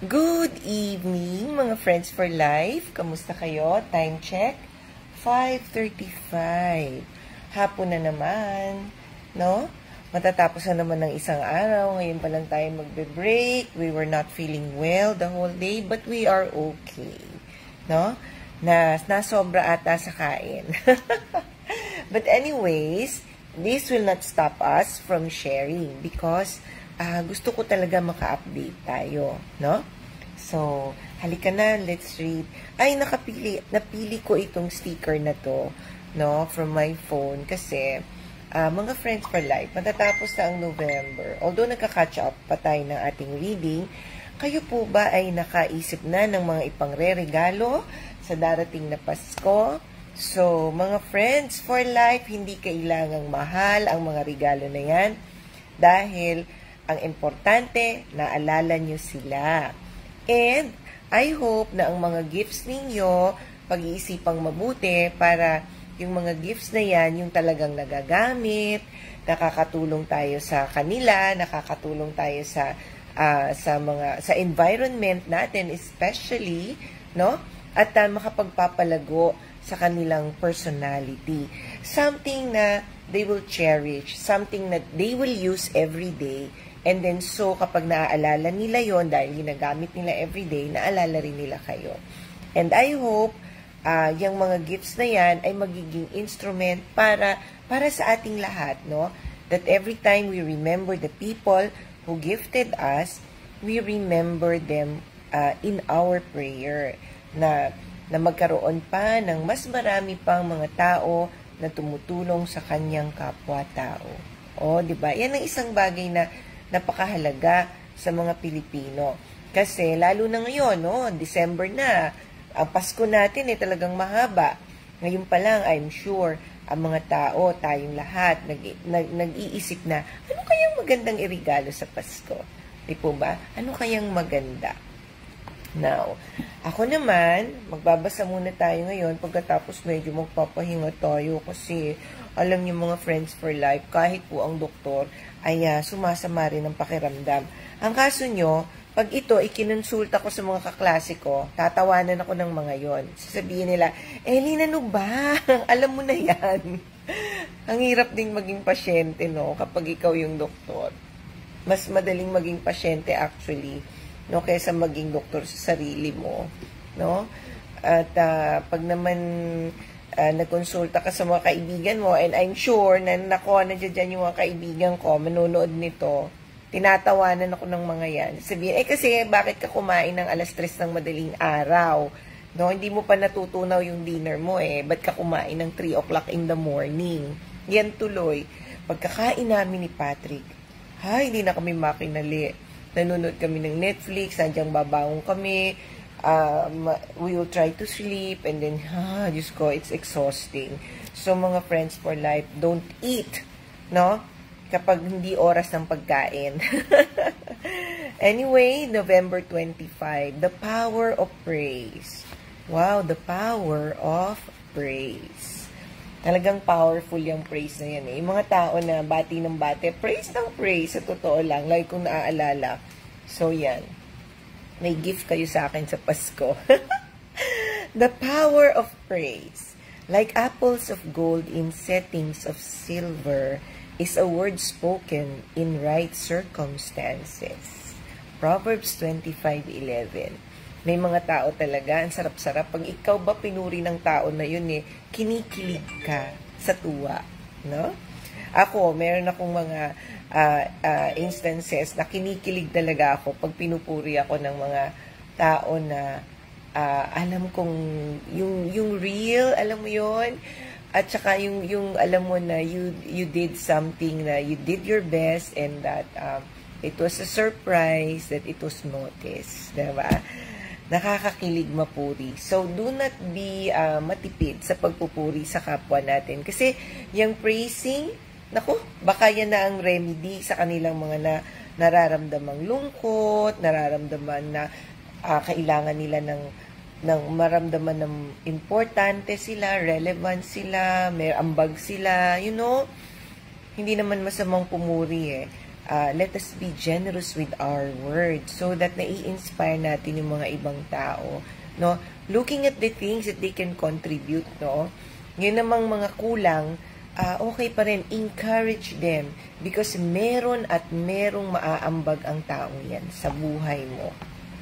Good evening, mga friends for life. Kamusta kayo? Time check, 5.35. Hapon na naman, no? Matatapos na naman ng isang araw. Ngayon pa lang tayo magbe-break. We were not feeling well the whole day, but we are okay. No? Na, nasobra ata sa kain. but anyways, this will not stop us from sharing because uh, gusto ko talaga maka-update tayo, no? So, halika na, let's read. Ay, nakapili, napili ko itong sticker na to, no, from my phone kasi uh, mga friends for life, matatapos na ang November. Although nagka-catch up pa tayo ng ating reading, kayo po ba ay nakaisip na ng mga ipangre-regalo sa darating na Pasko? So, mga friends for life, hindi kailangang mahal ang mga regalo na yan dahil ang importante, naalala nyo sila. And I hope na ang mga gifts ninyo, pag-iisipang mabuti para yung mga gifts na yan, yung talagang nagagamit, nakakatulong tayo sa kanila, nakakatulong tayo sa uh, sa mga sa environment natin especially, no? At uh, makapagpapalago sa kanilang personality. Something na they will cherish, something that they will use every day And then, so, kapag naaalala nila yon dahil ginagamit nila everyday, naalala rin nila kayo. And I hope, uh, yung mga gifts na yan ay magiging instrument para, para sa ating lahat, no? That every time we remember the people who gifted us, we remember them uh, in our prayer. Na, na magkaroon pa ng mas marami pang mga tao na tumutulong sa kanyang kapwa-tao. O, di ba? Yan ang isang bagay na napakahalaga sa mga Pilipino. Kasi lalo na ngayon, no, December na, ang Pasko natin eh talagang mahaba. Ngayon pa lang, I'm sure, ang mga tao, tayong lahat, nag, nag, nag-iisip na, ano kayang magandang irigalo sa Pasko? Di po ba? Ano kayang maganda? Now, ako naman, magbabasa muna tayo ngayon pagkatapos medyo magpapahinga tayo kasi alam niyo mga friends for life, kahit po ang doktor ay uh, sumasama rin ng pakiramdam. Ang kaso nyo, pag ito, ikinonsulta ko sa mga kaklase ko, tatawanan ako ng mga yon. Sasabihin nila, Ellie, ano ba? Alam mo na yan. Ang hirap ding maging pasyente, no? Kapag ikaw yung doktor. Mas madaling maging pasyente, actually, no? Kaysa maging doktor sa sarili mo, no? At uh, pag naman uh, nagkonsulta ka sa mga kaibigan mo. And I'm sure na nako na dyan yung mga kaibigan ko manonood nito. Tinatawanan ako ng mga yan. Sabihin eh kasi bakit ka kumain ng alas 3 ng madaling araw? No hindi mo pa natutunaw yung dinner mo eh. Ba't ka kumain ng 3 o'clock in the morning? Yan tuloy. Pagkakain namin ni Patrick ha hindi na kami makinali. Nanonood kami ng Netflix nandiyan babaong kami um, we will try to sleep and then, ah, Diyos ko, it's exhausting. So, mga friends for life, don't eat, no? Kapag hindi oras ng pagkain. anyway, November 25, the power of praise. Wow, the power of praise. Talagang powerful yung praise na yan eh. Yung mga tao na bati ng bati, praise ng praise, sa totoo lang, like kung naaalala. So, yan may gift kayo sa akin sa Pasko. the power of praise, like apples of gold in settings of silver, is a word spoken in right circumstances. Proverbs 25:11. May mga tao talaga, ang sarap-sarap. Pag ikaw ba pinuri ng tao na yun eh, kinikilig ka sa tuwa. No? Ako, meron akong mga uh, uh, instances na kinikilig talaga ako pag pinupuri ako ng mga tao na uh, alam kong yung yung real, alam mo yon at saka yung yung alam mo na you you did something na you did your best and that um, it was a surprise that it was noticed, 'di ba? Nakakakilig mapuri. So do not be uh, matipid sa pagpupuri sa kapwa natin kasi yung praising Naku, baka yan na ang remedy sa kanilang mga na, nararamdamang lungkot, nararamdaman na uh, kailangan nila ng ng maramdaman ng importante sila, relevant sila, may ambag sila, you know. Hindi naman masamang pumuri eh. uh, let us be generous with our words so that nai-inspire natin yung mga ibang tao. No? Looking at the things that they can contribute, no? Yun namang mga kulang, uh, okay pa rin, encourage them because meron at merong maaambag ang tao yan sa buhay mo,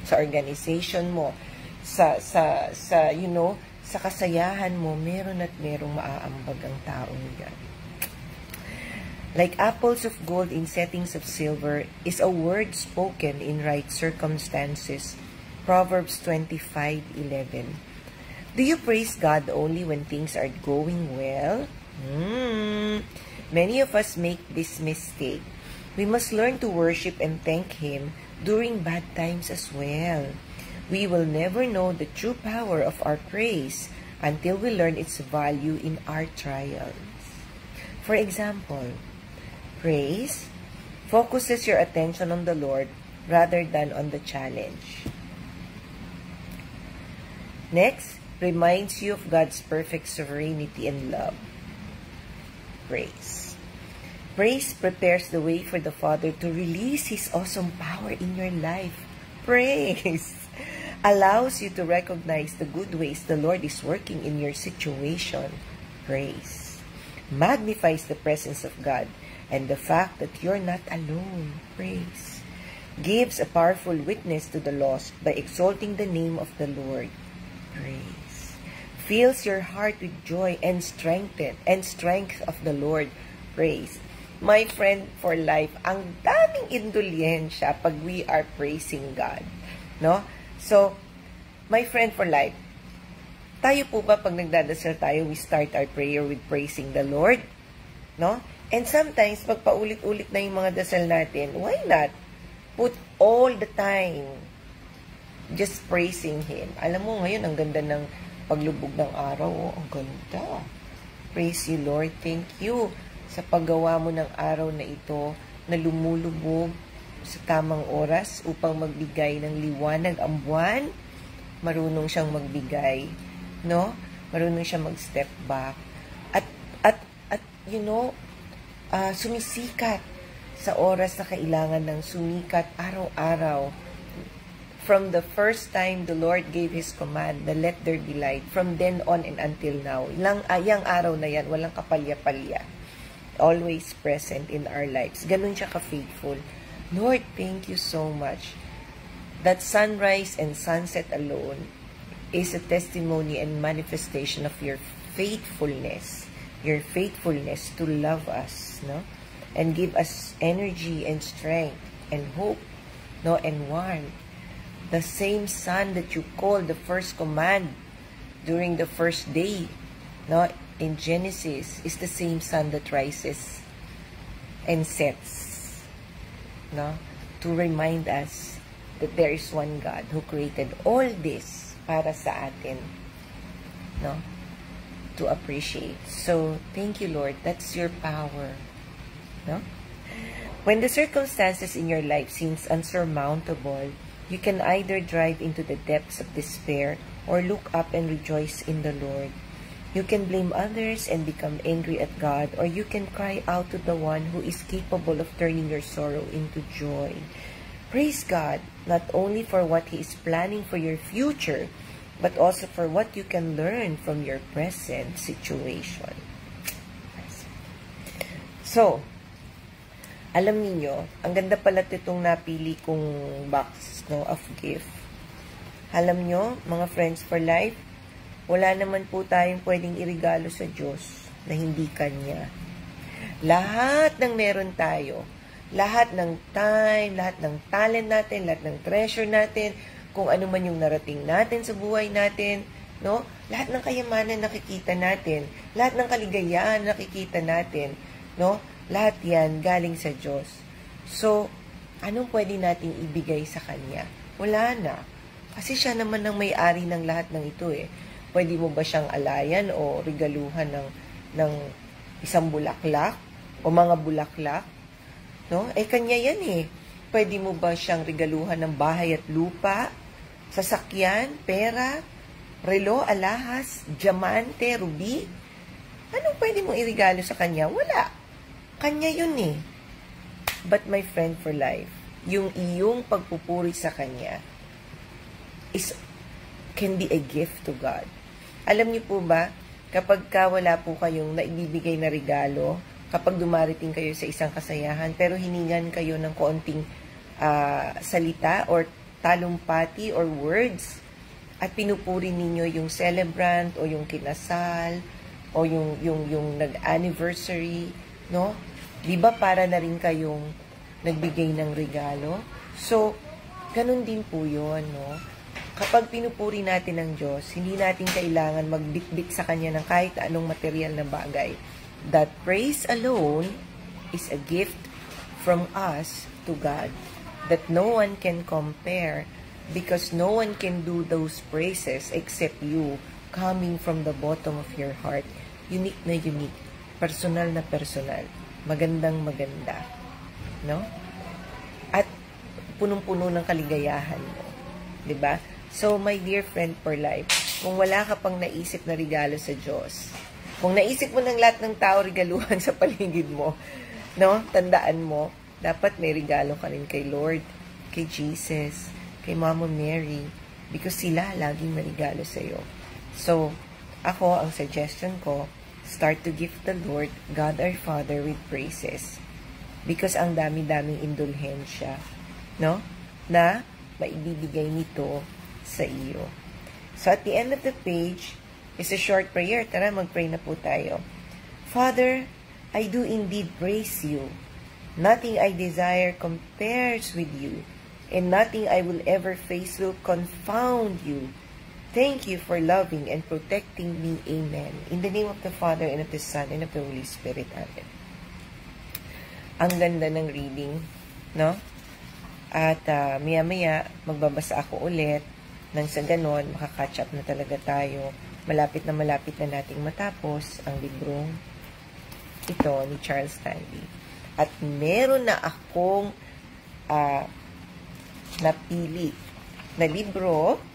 sa organization mo, sa, sa, sa, you know, sa kasayahan mo, meron at merong maaambag ang tao yan. Like apples of gold in settings of silver is a word spoken in right circumstances. Proverbs 25:11. Do you praise God only when things are going well? Hmm. Many of us make this mistake. We must learn to worship and thank Him during bad times as well. We will never know the true power of our praise until we learn its value in our trials. For example, praise focuses your attention on the Lord rather than on the challenge. Next, reminds you of God's perfect sovereignty and love. Praise. Praise prepares the way for the Father to release His awesome power in your life. Praise allows you to recognize the good ways the Lord is working in your situation. Praise magnifies the presence of God and the fact that you're not alone. Praise. Gives a powerful witness to the lost by exalting the name of the Lord. Praise. Fills your heart with joy and strengthen and strength of the Lord. Praise. My friend for life, ang daming indulgensya pag we are praising God. No? So, my friend for life, tayo po ba pag nagdadasal tayo, we start our prayer with praising the Lord? No? And sometimes, pag paulit-ulit na yung mga dasal natin, why not put all the time just praising Him? Alam mo, ngayon, ang ganda ng paglubog ng araw. Oh, ang ganda. Praise you, Lord. Thank you sa paggawa mo ng araw na ito na lumulubog sa tamang oras upang magbigay ng liwanag ang buwan. Marunong siyang magbigay, no? Marunong siyang mag-step back. At, at, at, you know, uh, sumisikat sa oras na kailangan ng sumikat araw-araw. From the first time the Lord gave His command na let there be light, from then on and until now, ilang, ayang ah, araw na yan, walang kapalya-palya. Always present in our lives. Ganun siya ka-faithful. Lord, thank you so much. That sunrise and sunset alone is a testimony and manifestation of your faithfulness your faithfulness to love us, no? And give us energy and strength and hope, no? And warmth. The same sun that you called the first command during the first day, no? In Genesis, is the same sun that rises and sets, no? To remind us that there is one God who created all this para sa atin, no? to appreciate. So, thank you, Lord. That's your power. No? When the circumstances in your life seems unsurmountable, you can either drive into the depths of despair or look up and rejoice in the Lord. You can blame others and become angry at God, or you can cry out to the one who is capable of turning your sorrow into joy. Praise God, not only for what He is planning for your future, but also for what you can learn from your present situation. So, alam niyo, ang ganda pala itong napili kong box no, of gift. Alam niyo, mga friends for life, wala naman po tayong pwedeng irigalo sa Diyos na hindi Kanya. Lahat ng meron tayo, lahat ng time, lahat ng talent natin, lahat ng treasure natin, kung ano man yung narating natin sa buhay natin, no? Lahat ng kayamanan nakikita natin, lahat ng kaligayahan nakikita natin, no? Lahat 'yan galing sa Diyos. So, anong pwede nating ibigay sa kanya? Wala na. Kasi siya naman ang may-ari ng lahat ng ito eh. Pwede mo ba siyang alayan o regaluhan ng ng isang bulaklak o mga bulaklak? No? Eh kanya 'yan eh. Pwede mo ba siyang regaluhan ng bahay at lupa, sasakyan, pera, relo, alahas, diamante, ruby? Anong pwede mong irigalo sa kanya? Wala. Kanya yun eh. But my friend for life, yung iyong pagpupuri sa Kanya is can be a gift to God. Alam niyo po ba, kapag ka wala po kayong naibibigay na regalo, kapag dumarating kayo sa isang kasayahan, pero hiningan kayo ng konting uh, salita or talumpati or words, at pinupuri ninyo yung celebrant o yung kinasal o yung yung yung nag-anniversary, no? 'Di ba para na rin kayong nagbigay ng regalo? So, ganun din po 'yon, no? Kapag pinupuri natin ng Diyos, hindi natin kailangan magbitbit sa Kanya ng kahit anong material na bagay. That praise alone is a gift from us to God that no one can compare because no one can do those praises except you coming from the bottom of your heart. Unique na unique. Personal na personal. Magandang maganda. No? At punong-puno ng kaligayahan mo. 'Di ba? So, my dear friend for life, kung wala ka pang naisip na regalo sa Diyos, kung naisip mo ng lahat ng tao regaluhan sa paligid mo, no? Tandaan mo, dapat may regalo ka rin kay Lord, kay Jesus, kay Mama Mary, because sila laging may regalo sa iyo. So, ako, ang suggestion ko, start to give the Lord, God our Father, with praises. Because ang dami-daming indulhensya, no? Na maibibigay nito sa iyo. So at the end of the page is a short prayer. Tara, mag-pray na po tayo. Father, I do indeed praise you. Nothing I desire compares with you, and nothing I will ever face will confound you. Thank you for loving and protecting me. Amen. In the name of the Father, and of the Son, and of the Holy Spirit. Amen. Ang ganda ng reading, no? At uh, maya-maya, magbabasa ako ulit nang sa ganon, makakatch up na talaga tayo. Malapit na malapit na nating matapos ang librong ito ni Charles Stanley. At meron na akong uh, napili na libro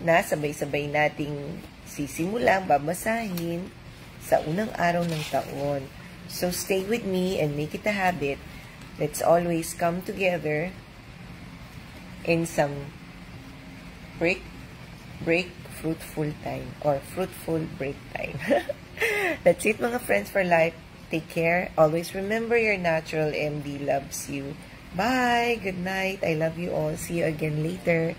na sabay-sabay nating sisimulang babasahin sa unang araw ng taon. So stay with me and make it a habit. Let's always come together in some break, break, fruitful time, or fruitful break time. That's it mga friends for life. Take care. Always remember your natural MD loves you. Bye. Good night. I love you all. See you again later.